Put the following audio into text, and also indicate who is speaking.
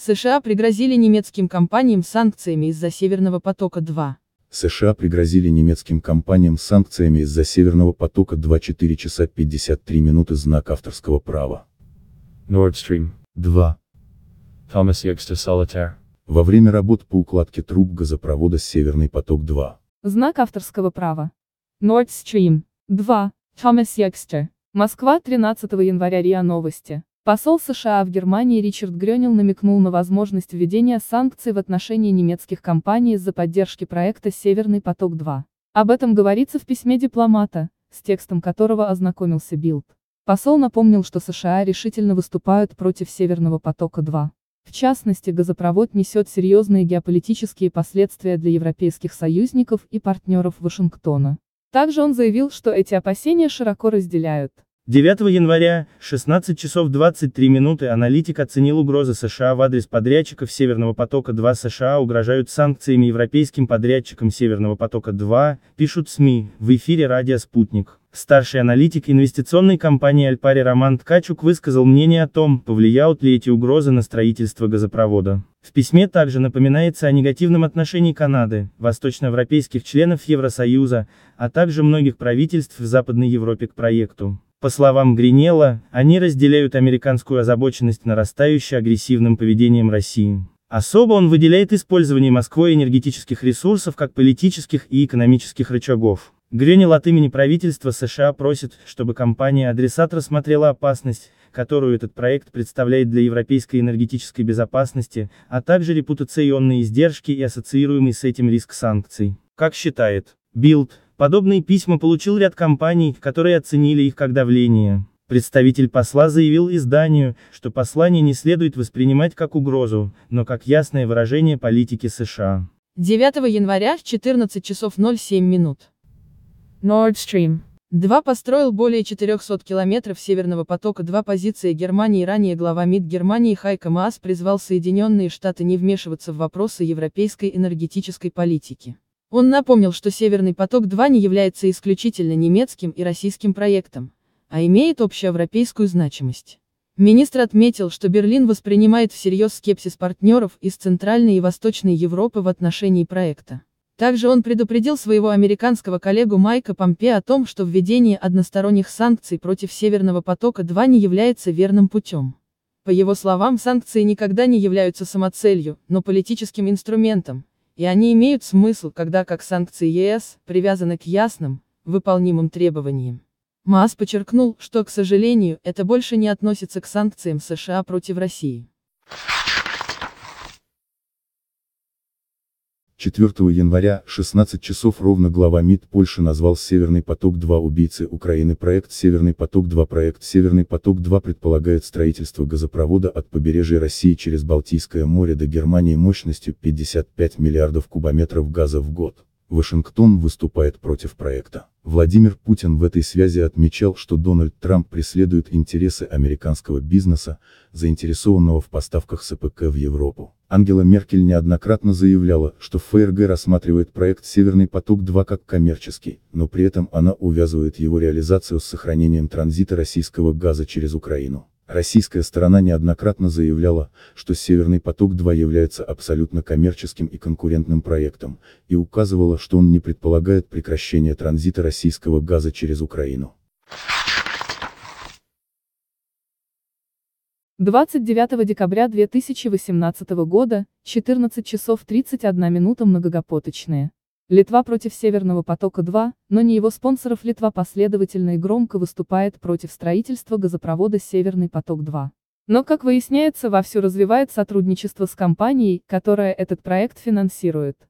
Speaker 1: США пригрозили немецким компаниям санкциями из-за Северного потока-2.
Speaker 2: США пригрозили немецким компаниям санкциями из-за Северного потока 2 4 часа 53 минуты знак авторского права.
Speaker 3: Nord Stream.
Speaker 2: 2.
Speaker 3: Thomas Yexter Solitaire.
Speaker 2: Во время работ по укладке труб газопровода Северный поток-2.
Speaker 1: Знак авторского права. Nord Stream 2. Thomas Yexter. Москва, 13 января РИА Новости. Посол США в Германии Ричард Грёнел намекнул на возможность введения санкций в отношении немецких компаний из-за поддержки проекта «Северный поток-2». Об этом говорится в письме дипломата, с текстом которого ознакомился Билд. Посол напомнил, что США решительно выступают против «Северного потока-2». В частности, газопровод несет серьезные геополитические последствия для европейских союзников и партнеров Вашингтона. Также он заявил, что эти опасения широко разделяют.
Speaker 4: 9 января, 16 часов 23 минуты аналитик оценил угрозы США в адрес подрядчиков Северного потока-2 США угрожают санкциями европейским подрядчикам Северного потока-2, пишут СМИ, в эфире радио «Спутник». Старший аналитик инвестиционной компании Альпари Роман Ткачук высказал мнение о том, повлияют ли эти угрозы на строительство газопровода. В письме также напоминается о негативном отношении Канады, восточноевропейских членов Евросоюза, а также многих правительств в Западной Европе к проекту. По словам Гринелла, они разделяют американскую озабоченность нарастающей агрессивным поведением России. Особо он выделяет использование Москвой энергетических ресурсов как политических и экономических рычагов. Грёнел от имени правительства США просит, чтобы компания-адресат рассмотрела опасность, которую этот проект представляет для европейской энергетической безопасности, а также репутационные издержки и ассоциируемый с этим риск санкций. Как считает Билд, подобные письма получил ряд компаний, которые оценили их как давление. Представитель посла заявил изданию, что послание не следует воспринимать как угрозу, но как ясное выражение политики США.
Speaker 1: 9 января, 14 часов 07 минут. Nord Stream 2 построил более 400 километров Северного потока-2 позиции Германии ранее глава МИД Германии Хайка Маас призвал Соединенные Штаты не вмешиваться в вопросы европейской энергетической политики. Он напомнил, что Северный поток-2 не является исключительно немецким и российским проектом, а имеет общеевропейскую значимость. Министр отметил, что Берлин воспринимает всерьез скепсис партнеров из Центральной и Восточной Европы в отношении проекта. Также он предупредил своего американского коллегу Майка Помпе о том, что введение односторонних санкций против Северного потока-2 не является верным путем. По его словам, санкции никогда не являются самоцелью, но политическим инструментом, и они имеют смысл, когда как санкции ЕС привязаны к ясным, выполнимым требованиям. Маас подчеркнул, что, к сожалению, это больше не относится к санкциям США против России.
Speaker 2: 4 января, 16 часов ровно глава МИД Польши назвал «Северный поток-2» убийцы Украины проект «Северный поток-2» Проект «Северный поток-2» предполагает строительство газопровода от побережья России через Балтийское море до Германии мощностью 55 миллиардов кубометров газа в год. Вашингтон выступает против проекта. Владимир Путин в этой связи отмечал, что Дональд Трамп преследует интересы американского бизнеса, заинтересованного в поставках СПК в Европу. Ангела Меркель неоднократно заявляла, что ФРГ рассматривает проект «Северный поток-2» как коммерческий, но при этом она увязывает его реализацию с сохранением транзита российского газа через Украину. Российская сторона неоднократно заявляла, что «Северный поток-2» является абсолютно коммерческим и конкурентным проектом, и указывала, что он не предполагает прекращение транзита российского газа через Украину.
Speaker 1: 29 декабря 2018 года, 14 часов 31 минута многопоточные. Литва против Северного потока-2, но не его спонсоров Литва последовательно и громко выступает против строительства газопровода Северный поток-2. Но, как выясняется, вовсю развивает сотрудничество с компанией, которая этот проект финансирует.